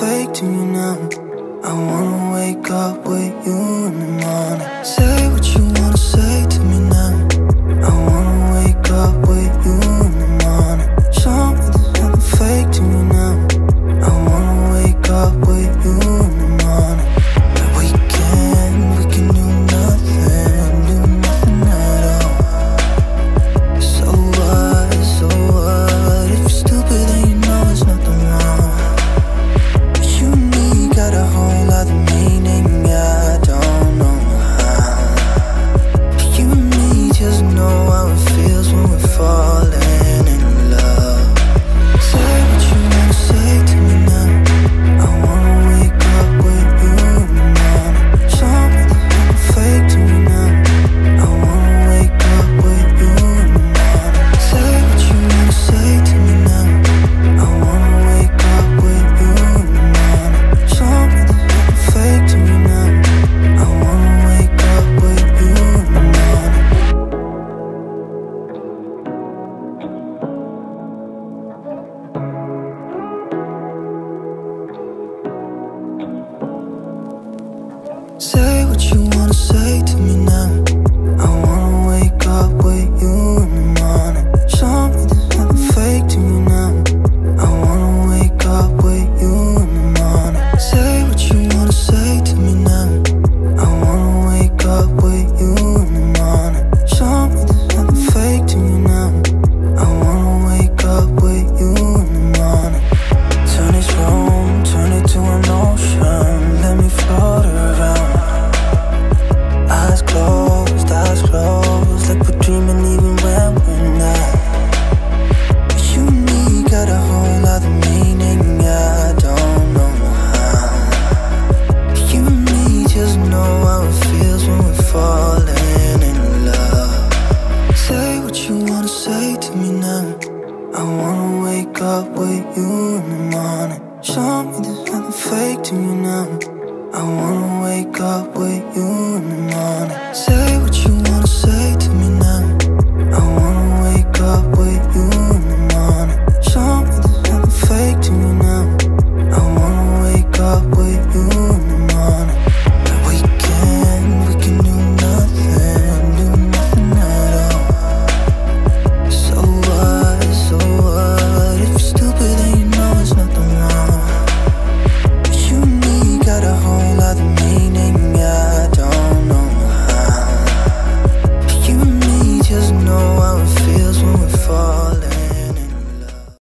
fake to you now. I wanna wake up with you in the morning. Say Say what you wanna say to me now. I wanna wake up with you. know how it feels when we're falling in love. Say what you wanna say to me now. I wanna wake up with you in the morning. Show me there's nothing fake to you now. I wanna wake up with you in the morning.